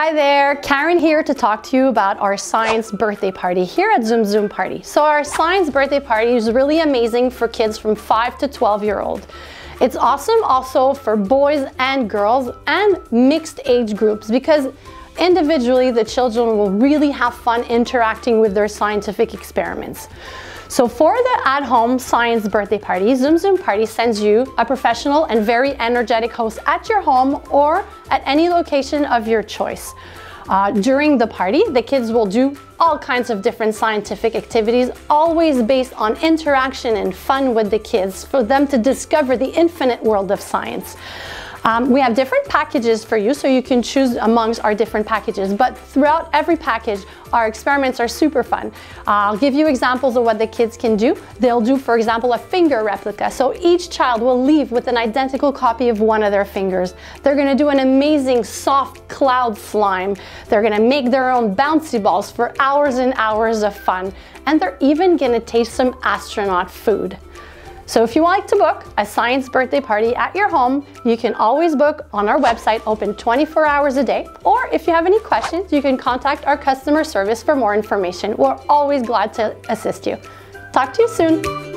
Hi there, Karen here to talk to you about our science birthday party here at Zoum Zoum Party. So our science birthday party is really amazing for kids from 5 to 12 year old. It's awesome also for boys and girls and mixed age groups because individually the children will really have fun interacting with their scientific experiments. So for the at-home science birthday party, Zoum Zoum Party sends you a professional and very energetic host at your home or at any location of your choice. Uh, during the party, the kids will do all kinds of different scientific activities, always based on interaction and fun with the kids for them to discover the infinite world of science. Um, we have different packages for you, so you can choose amongst our different packages. But throughout every package, our experiments are super fun. Uh, I'll give you examples of what the kids can do. They'll do, for example, a finger replica. So each child will leave with an identical copy of one of their fingers. They're gonna do an amazing soft cloud slime. They're gonna make their own bouncy balls for hours and hours of fun. And they're even gonna taste some astronaut food. So if you like to book a science birthday party at your home, you can always book on our website open 24 hours a day. Or if you have any questions, you can contact our customer service for more information. We're always glad to assist you. Talk to you soon.